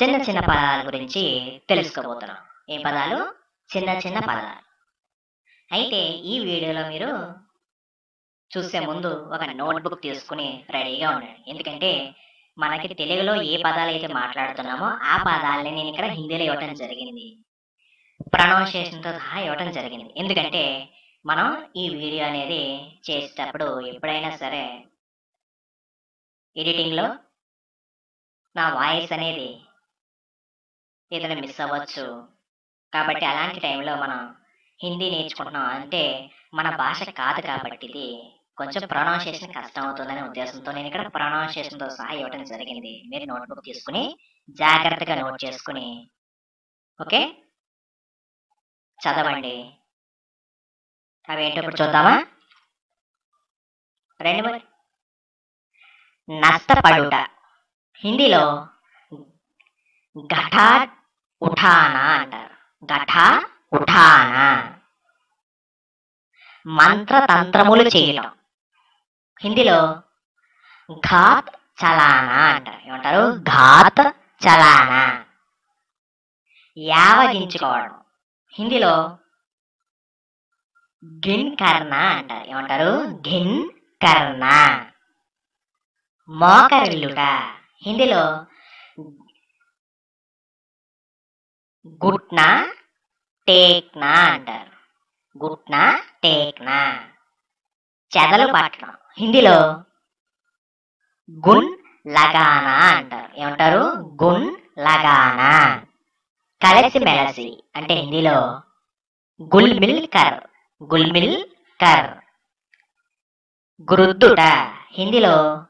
చిన్న చిన్న పదాల గురించి తెలుసుకోబోతున్నాం. ఏ పదాలు? చిన్న చిన్న పదాలు. అయితే ఈ వీడియోలో మీరు చూసే ముందు ఒక నోట్బుక్ తీసుకుని రెడీగా ఉండండి. ఎందుకంటే మనకి తెలుగులో ఏ పదాలు అయితే మాట్లాడుతున్నామో ఆ పదాలని నేను ఇక్కడ హిందీలో ఇవ్వటం జరిగింది. ప్రొనౌన్సియేషన్తో సహా ఇవ్వటం జరిగింది. ఎందుకంటే మనం ఈ వీడియో అనేది చేసేటప్పుడు ఎప్పుడైనా సరే ఎడిటింగ్లో నా వాయిస్ అనేది ఏదైనా మిస్ అవ్వచ్చు. కాబట్టి అలాంటి టైంలో మనం హిందీ నేర్చుకుంటున్నాం అంటే మన భాష కాదు కాబట్టి ఇది కొంచెం ప్రొనౌన్సియేషన్ కష్టం అవుతుందనే ఉద్దేశంతో నేను ఇక్కడ ప్రొనౌన్సియేషన్తో సహా ఇవ్వడం జరిగింది. మీరు నోట్బుక్ తీసుకుని జాగ్రత్తగా నోట్ చేసుకుని ఓకే? చదవండి. అవి ఏంటో ఇప్పుడు చూద్దామా? రెండు మరి. నష్టపడుట. హిందీలో ఘటాట్ ఉఠానా అంటారు. ఘటా ఉఠానా. మంత్రతంత్రములు చేయటం. హిందీలో ఘాత్ చలానా అంటారు. ఏమంటారు? ఘాత్ చలానా. యావగించుకోవడం. హిందీలో గిన్ కర్ణ అంటారు. ఏమంటారు? గిన్ కర్ణ. మోకరిల్లుట. హిందీలో గుట్నా టేక్నా అంటారు. గుట్నా టేక్నా. చెదలు పట్టడం హిందీలో గున్ లగానా అంటారు. ఏమంటారు? గున్ లగానా. కలసి మెలసి అంటే హిందీలో గుల్మిల్ కర్. గుల్మిల్ కర్. గురుద్దుట. హిందీలో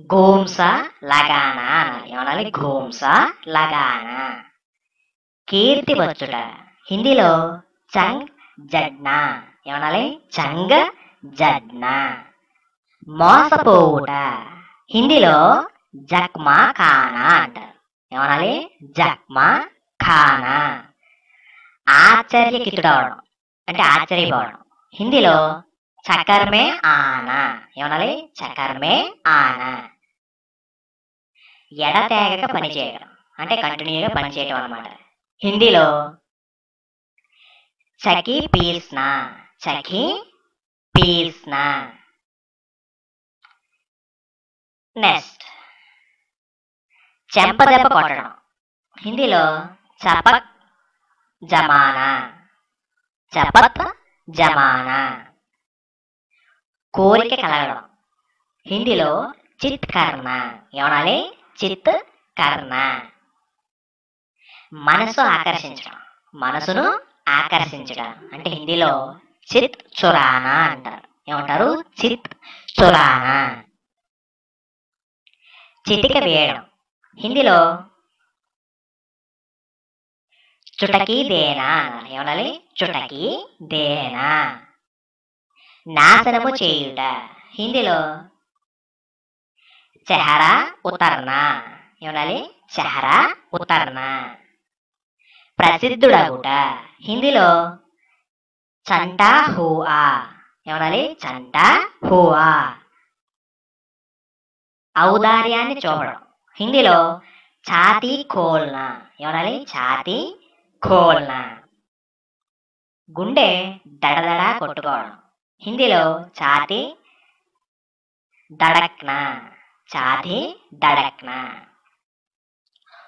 గోంస లగానా అనాలి. ఏమనాలి? గోంస లగానా. కీర్తి వచ్చుట. హిందీలో చంగ్ జడ్నా. ఏమనాలి? చంగ్ జడ్నా. మోసపోవుట. హిందీలో జక్మా ఖానా అంటారు ఏమనాలి? జక్మా ఖానా. ఆశ్చర్యకితుడవడం. అంటే ఆశ్చర్యపోవడం. హిందీలో చకర్మే ఆనా. ఏమనాలి? చకర్మే ఆనా. ఎడతేగక పనిచేయడం అంటే కంటిన్యూగా పనిచేయడం అన్నమాట. హిందీలో చకి పీల్స్నా చకి పీల్స్నా. నెక్స్ట్ చెంపదెబ్బ కొట్టడం. హిందీలో చపక్ జమానా చపత్ జమానా. కోరిక కలగడం. హిందీలో చిత్ కర్ణ ఏమనాలి? చిత్ కర్ణ మనసు ఆకర్షించడం. మనసును ఆకర్షించడం. అంటే హిందీలో చిత్ చురానా అంటారు. ఏమంటారు? చిత్ చురానా. చిటిక వేయడం. హిందీలో చుటకీ దేనా అనాలి ఏమనాలి చుటకీ దేనా. నాశనము చేయుట. హిందీలో చెహరా ఉతర్నా ఏమనాలి చెహరా ఉతర్నా ప్రసిద్ధుడగుట. హిందీలో చంటా హుఆ ఏమనాలి? చంటా హుఆ ఔదార్యాన్ని చూపడం. హిందీలో ఛాతీ కోల్నా ఏమనాలి? ఛాతీ కోల్నా గుండె దడదడ కొట్టుకోవడం. హిందీలో ఛాతీ దడక్నా. ఛాతీ దడక్నా.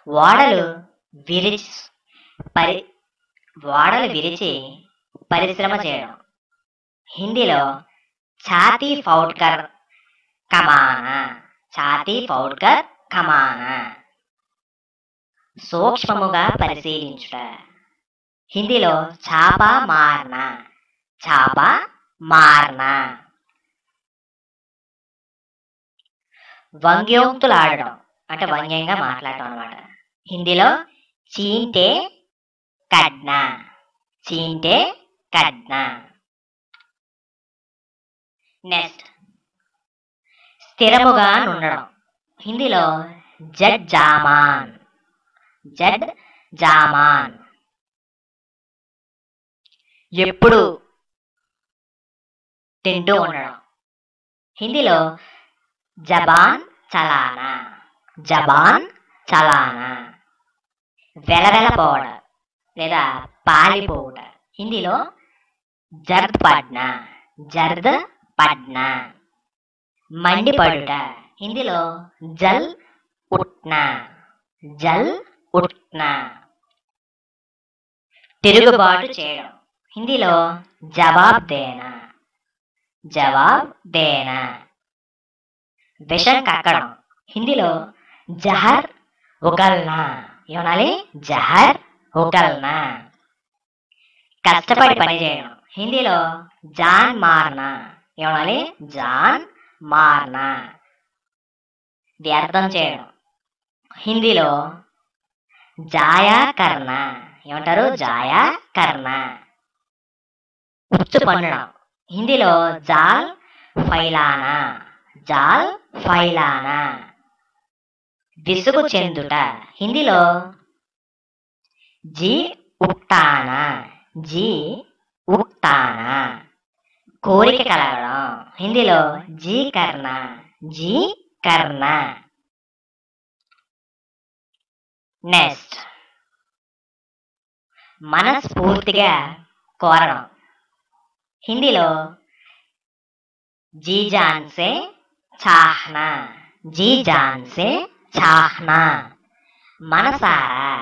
ఓడలు విరిచి పరి ఓడలు విరిచి పరిశ్రమ చేయడం. హిందీలో ఛాతీ ఫౌడ్కర్ కమానా ఛాతీ ఫౌడ్కర్ కమానా సూక్ష్మముగా పరిశీలించుట. హిందీలో చాప మార్న చాప మార్న. వంగ్యోక్తులాడడం అంటే వంగ్యంగా మాట్లాడటం అనమాట హిందీలో చీంటే కడ్నా చీంటే కడ్నా నెక్స్ట్. స్థిరముగా ఉండడం హిందీలో జడ్ జామాన్. జడ్ జామాన్. ఎప్పుడు తింటూ ఉండడం. హిందీలో జబాన్ చలానా. జబాన్ చలానా. వెలవెలపోవడం. లేదా పాలిపోవుట. హిందీలో జర్ద్ పడ్నా జర్ద్ పడ్నా మండిపడుట. హిందీలో జల్ ఉట్నా. జల్ ఉట్నా. తిరుగుబాటు చేయడం. హిందీలో జవాబ్ దేనా జవాబ్ దేనా విషం కక్కడం హిందీలో జహర్ ఉగల్నా. ఏమనాలి? జహర్ హోటల్నా కష్టపడి పని చేయడం. హిందీలో జాన్ మార్నా. ఏమనాలి? జాన్ మార్నా. వ్యర్థం చేయడం. హిందీలో జాయా కర్ణ ఏమంటారు? జాయా కర్ణ ఉచ్చు పండడం హిందీలో జాల్ ఫైలానా. జాల్ ఫైలానా. విసుగు చెందుట. హిందీలో जी उक्ताना जी उक्ताना कोरी के कलर हिंदी लो जी करना जी करना नेक्स्ट मनस्फूर्ति कोरण हिंदी लो जी जान से चाहना जी जान से चाहना मनसारा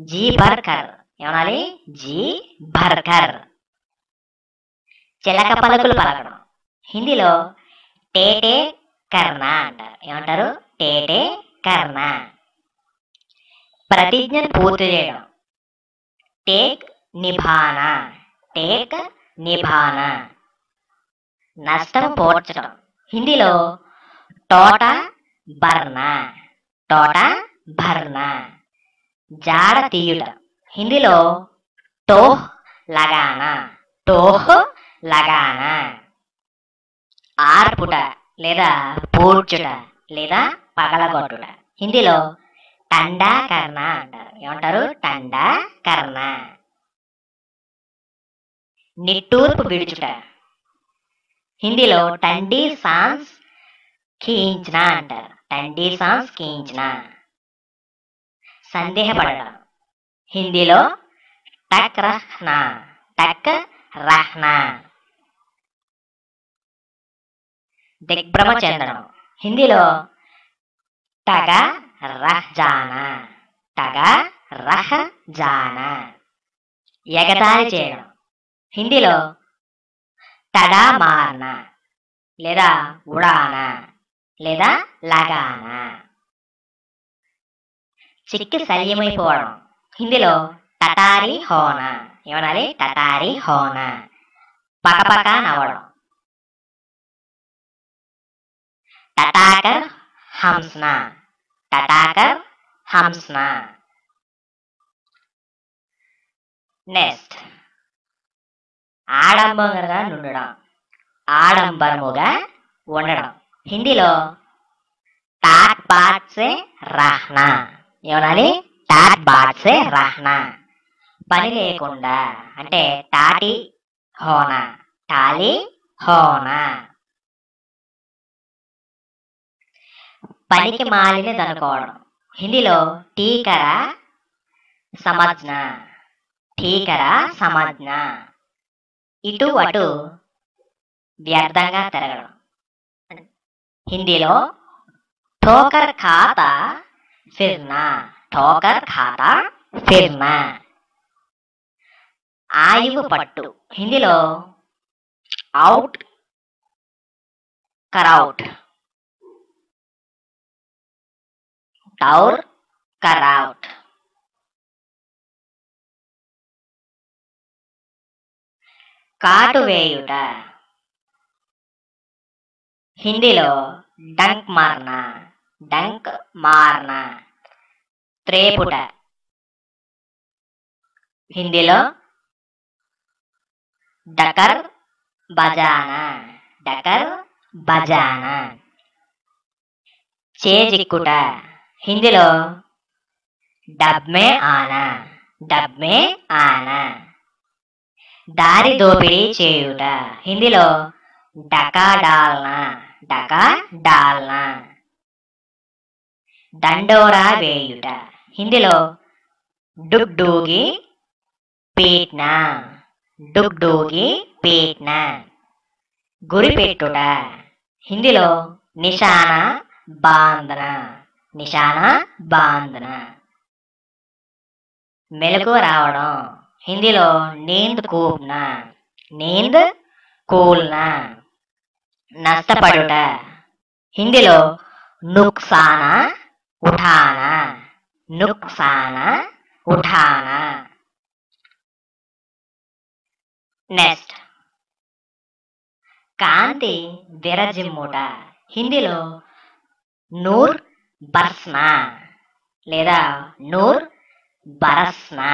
జీ భర్కర్ ఏమనాలి? జీ భర్కర్ చిలక పలుకులు పలకడం. హిందీలో టేటే కర్ణ అంటారు ఏమంటారు? టేటే కర్ణ ప్రతిజ్ఞను పూర్తి చేయడం. టేక్ నిభాన. టేక్ నిభాన. నష్టం పోడ్చడం హిందీలో టోటా బర్న. టోటా భర్న జాడ తీయుట. హిందీలో టోహ్ లగానా. టోహ్ లగానా. ఆర్పుట లేదా పూడ్చుట లేదా పగలగొట్టుట. హిందీలో టండా కర్ణ అంటారు. ఏమంటారు? టండా కర్ణ. నిట్టూర్పు విడుచుట. హిందీలో టండీ సాన్స్ కీయించిన అంటారు. టండీ సాన్స్ కీయించిన సందేహపడడం హిందీలో టక్ రహ్నా టక్ రహ్నా. దిగ్భ్రమ చెందడం హిందీలో టగ రహ్ జానా టగ రహ్ జానా ఎగతాళి చేయడం. హిందీలో తడా మార్నా లేదా ఉడానా లేదా లగానా. చిక్కి సల్యమైపోవడం హిందీలో టటారి హోనా ఏమనాలి టటారి హోనా పకపక నవ్వడం టటాకర్ హంస్న టటాకర్ హంస్న నెక్స్ట్ ఆడంబరంగా నుండడం ఆడంబరముగా ఉండడం హిందీలో టాట్ బాట్ సే రహ్నా ఏమనాలి? టాట్ బాట్సే రహ్నా. పని లేకుండా అంటే టాటి హోనా. టాలి హోనా. పనికి మాలినది అనుకోవడం హిందీలో టీకర సమజ్న ఠీకర సమజ్న ఇటు అటు వ్యర్థంగా తిరగడం. హిందీలో ఠోకర్ ఖాతా ఫిర్నా ఠోకర్ ఖాతా ఫిర్నా ఆయువు పట్టు హిందీలో అవుట్ కరౌట్ టౌర్ కరౌట్ కాటు వేయుట హిందీలో డంక్ మార్నా డంక్ మార్నా త్రేపుట. హిందీలో డకర్ బజానా డకర్ బజానా. చేజిక్కుట. హిందీలో డబ్మే ఆనా డబ్మే ఆనా. దారి దోపిడీ చేయుట. హిందీలో డకా డాల్నా డకా డాల్నా. దండోరా వేయుట. హిందీలో డుగ్డూగి పీట్న. డుగ్డూగి పేట్నా. గురి పెట్టుట హిందీలో నిశాన బాంధన నిశాన బాంధన మెలకు రావడం. హిందీలో నీంద్ కూప్న. నీంద్ కూల్న. నష్టపడుట. హిందీలో నుక్సానా ఉఠానా. నుక్సాన ఉఠానా నెక్స్ట్ కాంతి విరజిమ్ముట హిందీలో నూర్ బర్స్నా లేదా నూర్ బరస్నా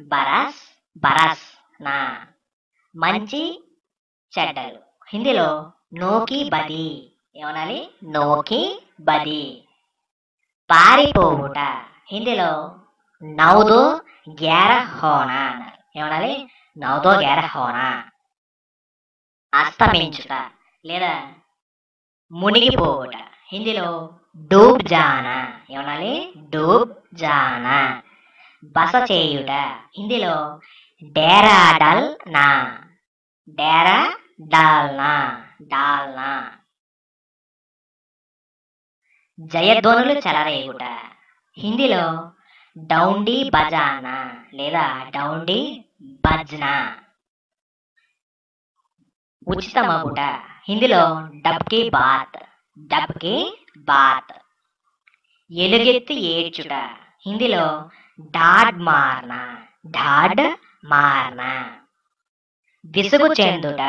బరస్ బరస్ నా మంచి చెడ్డలు। హిందీలో నోకి బది। ఏమనాలి? నోకి బది। పారిపోవుట। హిందీలో నవ్దో గ్యార హోనా అన్నారు. ఏమనాలి? నౌదో గ్యార హోనా అస్తమించుట లేదా మునిగిపోవుట. హిందీలో డూబ్ జానా ఏమనాలి? డూబ్ జానా బస చేయుట హిందీలో డేరా డల్ నా డేరా డాల్నా. డాల్నా జయధ్వనులు చెలరేయుట హిందీలో డౌండీ బజానా లేదా డౌండీ బజ్నా ఉచితమగుట హిందీలో డబ్కి బాత్. డబ్కి బాత్. ఎలుగెత్తి ఏడ్చుట. హిందీలో డాడ్ మార్నా. డాడ్ మార్నా. విసుగు చెందుట.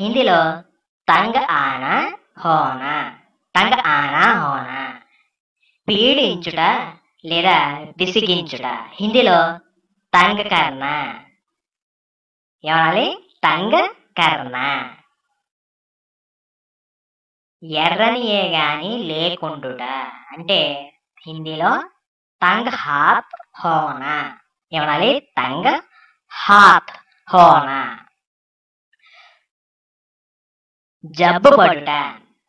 హిందీలో తంగ ఆన హోనా. తంగ ఆనా హోనా. పీడించుట లేదా విసిగించుట. హిందీలో తంగ కర్ణ ఏమనాలి? తంగ కర్ణ ఎర్రనియే గాని లేకుండుట. అంటే హిందీలో తంగ్ హాత్ హోనా. ఏమనాలి? తంగ్ హాత్ హోనా. జబ్బు పడుట.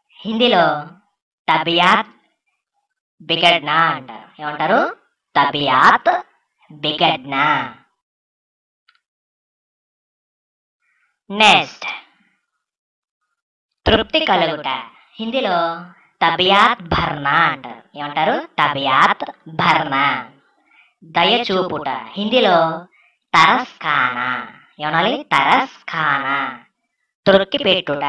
హిందీలో తబియాత్ బిగడ్నా అంటారు ఏమంటారు? తబియాత్ బిగడ్నా. నెక్స్ట్. తృప్తి కలుగుట. హిందీలో తబియాత్ భర్నా అంటారు ఏమంటారు? తబియాత్ భర్నా. దయ చూపుట. హిందీలో తరస్ ఖానా ఏమనాలి? తరస్ ఖానా తృప్తి పెట్టుట.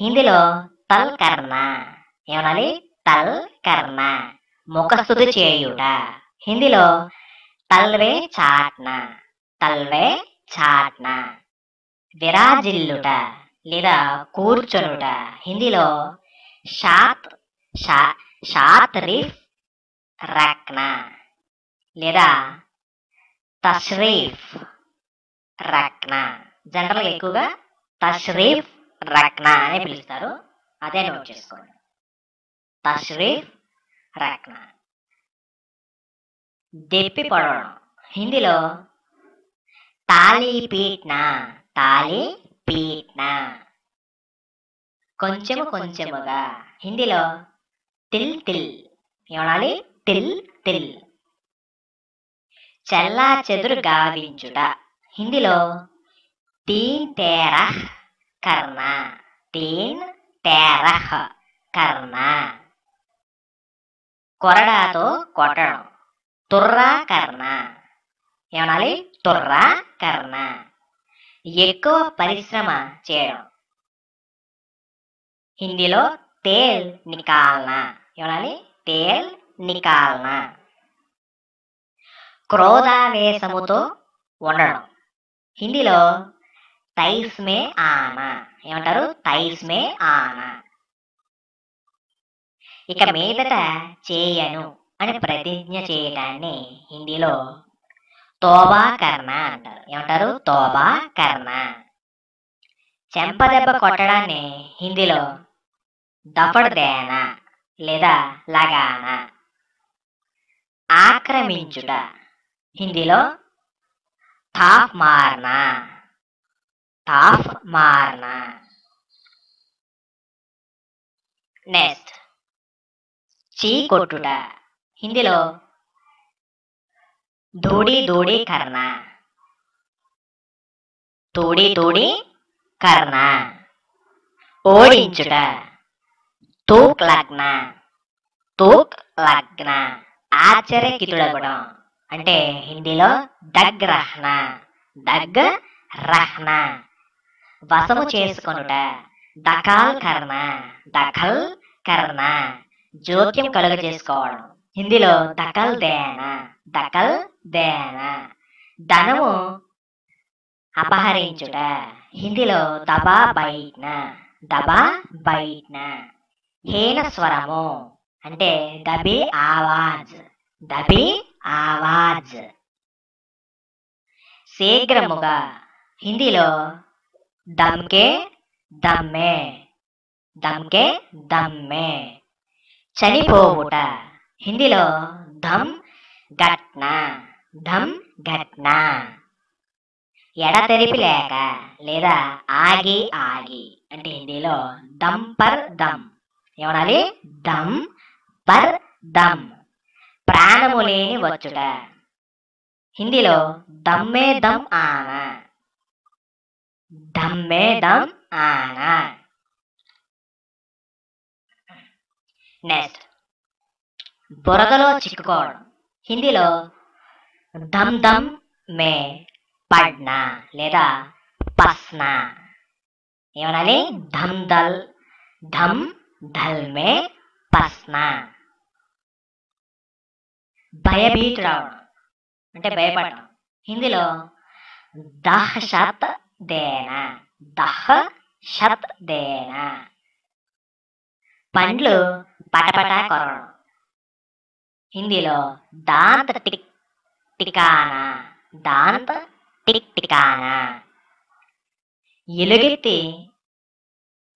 హిందీలో తల్ కర్ణ ఏమనాలి? తల్ కర్ణ ముఖస్థుతి చేయుట. హిందీలో తల్వే చాట్న తల్వే చాట్న. విరాజిల్లుట లేదా కూర్చొనుట. హిందీలో షాత్ షా షాత్ రిఫ్ రక్న లేదా తష్రీఫ్ రక్న. జనరల్గా ఎక్కువగా తష్రీఫ్ రక్న అని పిలుస్తారు. అదే నోట్ చేసుకోండి. తష్రీఫ్ రక్న దెప్పి పడవడం. హిందీలో తాళి పీట్న తాళి పీట్న కొంచెము కొంచెముగా. హిందీలో తిల్ తిల్. ఏమనాలి? తిల్ తిల్. చల్లా చెదురు గావించుట. హిందీలో తీన్ తేరహ్ కర్ణ. తీన్ తేరహ్ కర్ణ. కొరడాతో కొట్టడం. తుర్రా కర్ణ. ఏమనాలి? తుర్రా కర్ణ. ఎక్కువ పరిశ్రమ చేయడం. హిందీలో తేల్ నికాల్నా. ఏమనాలి? తేల్ నికాల్నా. క్రోధావేశముతో ఉండడం. హిందీలో తైస్మే ఆనా. ఏమంటారు? తైస్మే ఆనా. ఇక మీదట చేయను అని ప్రతిజ్ఞ చేయటాన్ని హిందీలో తోబా కర్ణ అంటారు. ఏమంటారు? తోబా కర్ణ చెంపదెబ్బ కొట్టడాన్ని హిందీలో దఫడ్ లేదా లగానా ఆక్రమించుట. హిందీలో థాఫ్ మార్నా థాఫ్ మార్నా నెక్స్ట్. చీ కొట్టుట హిందీలో ధూడి దూడి కర్ణ. తూడి తూడి కర్ణ. ఓడించుట. తూక్ లగ్న. తూక్ లగ్న. ఆశ్చర్యకితుడగడం అంటే హిందీలో దగ్ రహ్న. దగ్ రహ్న. వశము చేసుకొనుట. దఖాల్ కర్ణ. దఖల్ కర్ణ. జోక్యం కలుగ చేసుకోవడం హిందీలో దకల్ దేన దకల్ దేన. ధనము అపహరించుట. హిందీలో దబా బైట్న దబా బైట్న. హీన స్వరము అంటే దబి ఆవాజ్ దబి ఆవాజ్. శీఘ్రముగా హిందీలో దమ్కే దమ్మే దమ్కే దమ్మే. చనిపోవుట. హిందీలో ధమ్ ఘట్న. ధమ్ ఘట్న. ఎడతెరిపి లేక లేదా ఆగి ఆగి అంటే హిందీలో దమ్ పర్ దమ్ ఏమనాలి? దమ్ పర్ దమ్ ప్రాణము లేని వచ్చుట. హిందీలో దమ్మే దమ్ ఆన. దమ్మే దమ్ ఆనా. నెక్స్ట్ బురదలో చిక్కుకోవడం. హిందీలో దమ్ దమ్ మే పడ్నా లేదా పస్నా. ఏమనాలి? ధమ్ దల్ ధమ్ ధల్ మే పస్నా. భయభీతి రావడం అంటే భయపడడం. హిందీలో దహ్ శత్ దేనా. దహ శత్ దేనా. పండ్లు పటపట కొరడం. హిందీలో దాంత టిక్ టికాన దాంత టిక్ టికాన. ఎలుగెత్తి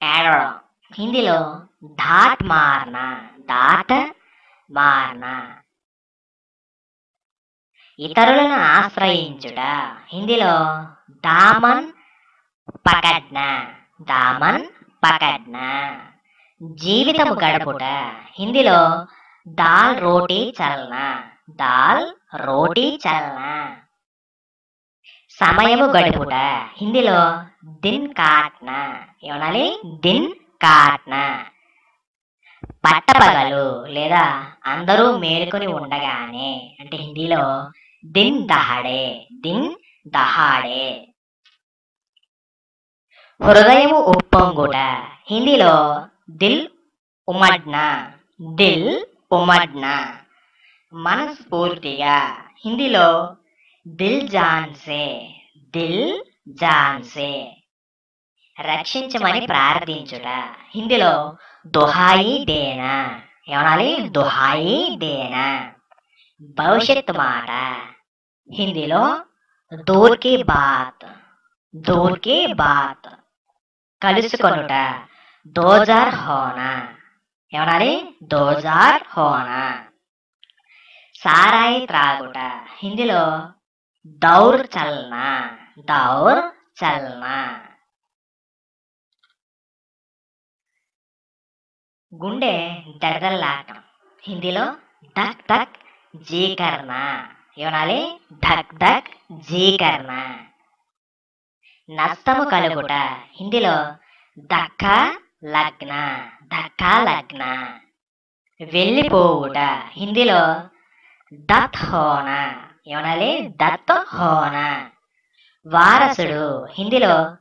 ఏడవడం. హిందీలో ధాట్ మార్నా దాట్ మార్నా. ఇతరులను ఆశ్రయించుట. హిందీలో దామన్ పకడ్న దామన్ పకడ్న. జీవితము గడుపుట. హిందీలో దాల్ రోటీ చల్నా. దాల్ రోటీ చల్నా. సమయము గడుపుట. హిందీలో దిన్ కాట్న. ఏమనాలి? దిన్ కాట్న. పట్టపగలు లేదా అందరూ మేలుకొని ఉండగానే. అంటే హిందీలో దిన్ దహాడే. దిన్ దహాడే. హృదయము ఉప్పొంగుట. హిందీలో దిల్ ఉమడ్నా దిల్ ఉమడ్నా. మనస్ఫూర్తిగా హిందీలో దిల్ జాన్సే దిల్ జాన్సే. రక్షించమని ప్రార్థించుట. హిందీలో దుహాయి దేనా? ఏమనాలి? దుహాయి దేనా? భవిష్యత్ మాట. హిందీలో దూర్కి బాత్ దూర్కి బాత్. కలుసుకొనుట. దోజార్ హోనా ఏమనాలి దోజార్ హోనా సారాయి త్రాగుట హిందీలో దౌర్ చల్నా దౌర్ చల్నా గుండె దడదల్లాటం హిందీలో ధక్ ధక్ జీకర్ణ ఏమనాలి ధక్ ధక్ జీకర్ణ నష్టము కలుగుట హిందీలో దక్క లగ్న ధకా లగ్న. వెళ్ళిపోవుట. హిందీలో దత్ హోన ఏమనాలి? దత్ హోన వారసుడు. హిందీలో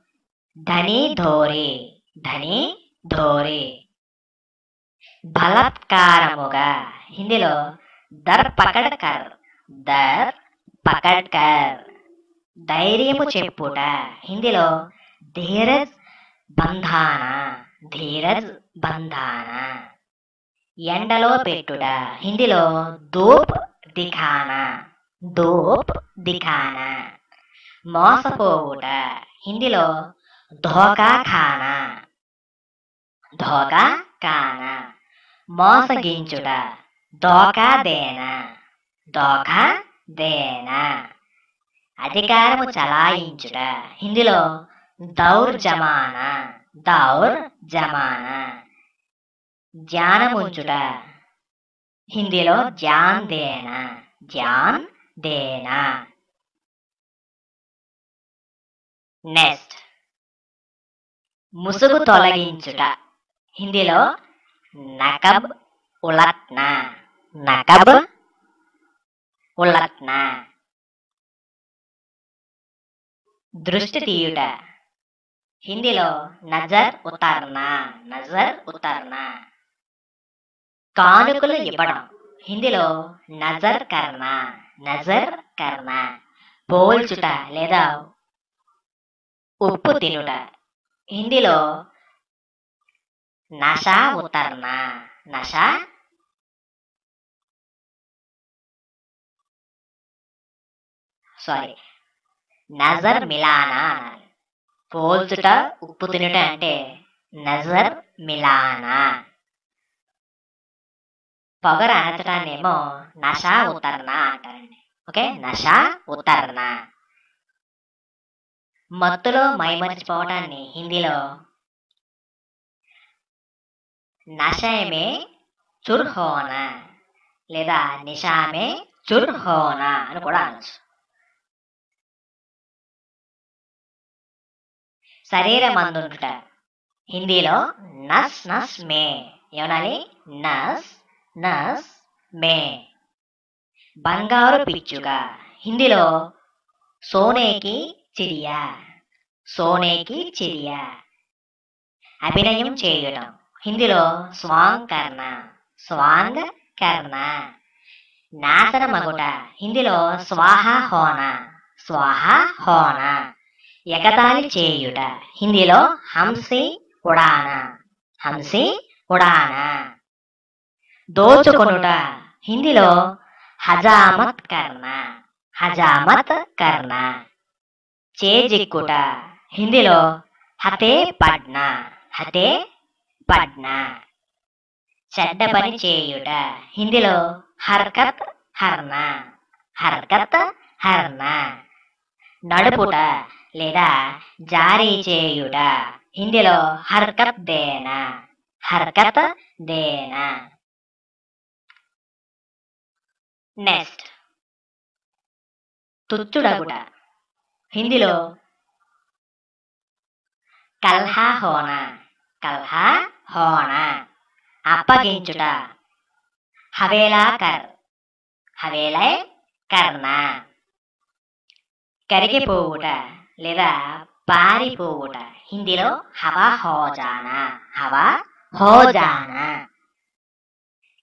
ధని ధోరి ధని ధోరి బలత్కారముగా. హిందీలో దర్ పకడ్కర్ దర్ పకడ్కర్ ధైర్యము చెప్పుట. హిందీలో ధీరజ్ బంధాన. ధీరజ్ బంధాన. ఎండలో పెట్టుట. హిందీలో దూప్ దిఖానా. దూప్ దిఖానా. మోసపోవుట. హిందీలో ధోకా ఖానా. ధోకా కానా మోసగించుట. దోకా దేనా. దోకా దేనా. అధికారము చలాయించుట. హిందీలో దౌర్ జమానా దౌర్ జమానా ధ్యానముంచుట హిందీలో ధ్యాన్ దేనా ధ్యాన్ దేనా నెక్స్ట్ ముసుగు తొలగించుట హిందీలో నకబ్ ఉలట్నా నకబ్ ఉలట్నా దృష్టి తీయుట హిందీలో నజర్ ఉతార్నా నజర్ ఉతార్నా కానుకలు ఇవ్వడం. హిందీలో నజర్ కర్నా నజర్ కర్నా పోల్చుట లేదా ఉప్పు తినుట. హిందీలో నషా ఉతర్నా నషా సారీ నజర్ మిలానా అనాలి పోల్చుట ఉప్పు తినుట అంటే నజర్ మిలానా. పొగర అనచడాన్నేమో నషా ఉతర్నా అంటారండి. ఓకే? నషా ఉతర్నా మత్తులో మైమరిచిపోవటాన్ని హిందీలో నషయమే చుర్హోనా లేదా నిషామే చుర్హోనా అని కూడా అనొచ్చు. శరీరం అందుంటుట హిందీలో నస్ నస్ మే. ఏమనాలి? నస్ నస్ మే. బంగారు పిచ్చుగా హిందీలో సోనేకి చిరియా. సోనేకి చిరియా. అభినయం చేయడం హిందీలో స్వాంగ్ కర్ణ స్వాంగ్ కర్ణ నాశనమగుట హిందీలో స్వాహ హోన. స్వాహ హోన. ఎగతాళి చేయుట. హిందీలో హంసి ఉడాన. హంసి ఉడాన. దోచుకొనుట. హిందీలో హజామత్ కర్ణ హజామత్ కర్ణ చేజిక్కుట. హిందీలో హతే పడ్న. హతే పడ్న. చెడ్డ పని చేయుట. హిందీలో హర్కత్ హర్న హర్కత్ హర్న నడుపుట. లేదా జారీ చేయుట. హిందీలో హర్కత్ దేనా? హర్కత్ దేనా? నెక్స్ట్. తుచ్చుడగుట. హిందీలో కల్హా హోనా. కల్హా హోనా. అప్పగించుట. హవేలా కర్. హవేలై కర్ణ కరిగిపోవుట. లేదా పారిపోవుట. హిందీలో హవా హోజానా. హవా హోజానా.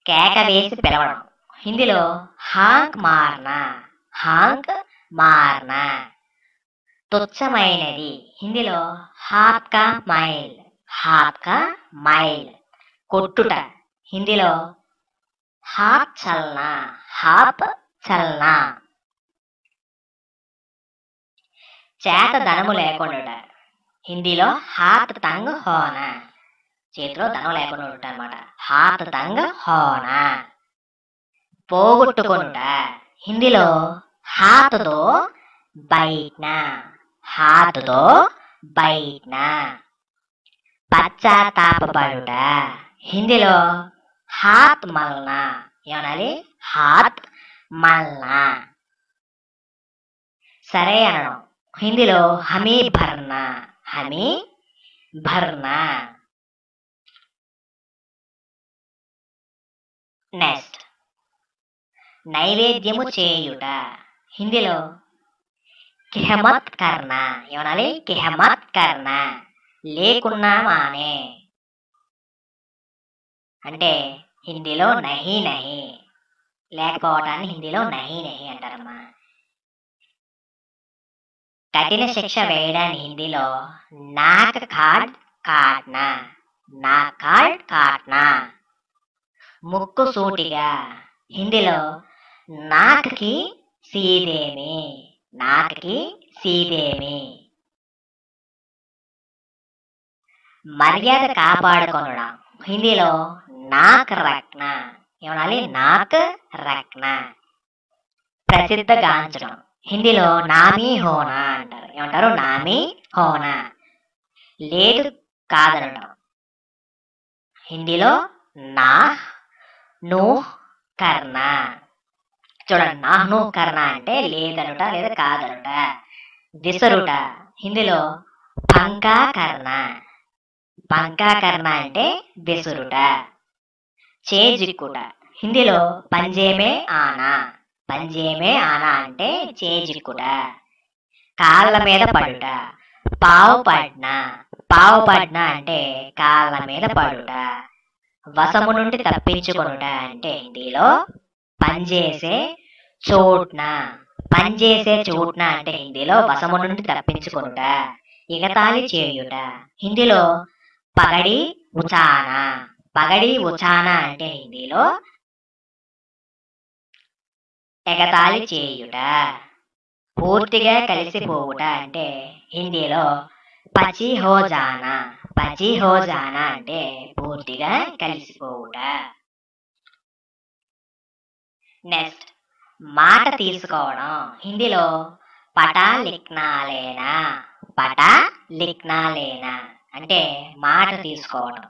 కేక వేసి పిలవడం. హిందీలో హాంక్ మార్నా. హాంక్ మార్నా. తుచ్చమైనది. హిందీలో హాప్కా మైల్. హాప్కా మైల్. కొట్టుట. హిందీలో హాప్ చల్నా. హాప్ చల్నా. చేత ధనము లేకుండా హిందీలో హాత్ తంగ్ హోనా. చేతిలో ధనం లేకుండా ఉంటారన్నమాట హాత్ తంగ్ హోనా. పోగొట్టుకుంట. హిందీలో హాత్తో బయట్న హాత్తో బయట్న పశ్చాత్తాపడుట హిందీలో హాత్ మల్నా. ఏమనాలి? హాత్ మల్నా. సరే అనడం హిందీలో హమీ భర్నా. హమీ భర్నా. నెక్స్ట్ నైవేద్యము చేయుట. హిందీలో కిహమత్ కర్ణ. ఏమనాలి? కిహమత్ కర్ణ. లేకున్నా మానే. అంటే హిందీలో నహి నహి. లేకపోవటాన్ని హిందీలో నహి నహి అంటారమ్మా. కఠిన శిక్ష వేయడాన్ని హిందీలో నాక్ కాడ్ కాట్నా నా కాడ్ కాట్నా ముక్కు సూటిగా. హిందీలో నాక్కి సీదేమి? నాక్కి సీదేమి? మర్యాద కాపాడుకొనడం? హిందీలో నాక్ రక్న? ఏమనాలి? నాక్ రక్న? ప్రసిద్ధగాంచడం హిందీలో నామి హోనా అంటారు. ఏమంటారు? నామీ హోనా. లేదు కాదనడం. హిందీలో నా నూ కర్ణ. చూడండి నా నాహ్ను కర్ణ అంటే లేదనుట లేదా కాదనుట. విసరుట హిందీలో పంకా కర్ణ పంకా కర్ణ అంటే విసురుట చేజిక్కుట. హిందీలో పంజేమే ఆనా. పంజేమే ఆనా అంటే చేజిక్కుట కాళ్ళ మీద పడుట. పావు పడ్న పావు పడ్న అంటే కాళ్ళ మీద పడుట. వశము నుండి తప్పించుకొనుట అంటే హిందీలో పనిచేసే చోట్న. పనిచేసే చోట్న అంటే హిందీలో వశము నుండి తప్పించుకొనుట. ఎగతాళి చేయుట. హిందీలో పగడి ఉచానా. పగడి ఉచానా అంటే హిందీలో ఎగతాళి చేయుట. పూర్తిగా కలిసిపోవుట అంటే హిందీలో పచి హోజానా పచి హోజానా అంటే పూర్తిగా కలిసిపోవుట. నెక్స్ట్ మాట తీసుకోవడం. హిందీలో పటా లిక్నాలేనా పటా లిక్నాలేనా అంటే మాట తీసుకోవడం.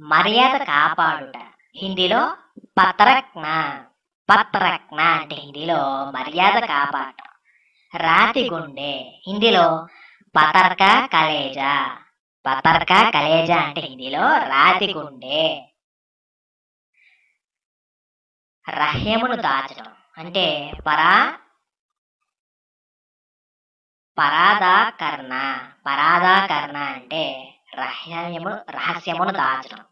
మర్యాద కాపాడుట. హిందీలో పత్రక్నా పత్రక్న అంటే హిందీలో మర్యాద కాపాడటం రాతి గుండె హిందీలో పతర్క కలేజా. పతర్క కలేజా అంటే హిందీలో రాతి గుండె. రహ్యమును దాచడం అంటే పరా పరాదాకరణ పరాదాకరణ అంటే రహస్యము రహస్యమును దాచడం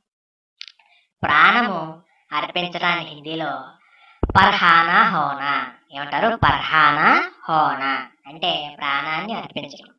ప్రాణము అర్పించడానికి హిందీలో పర్హానా హోనా. ఏమంటారు? పర్హానా హోనా. అంటే ప్రాణాన్ని అర్పించడం.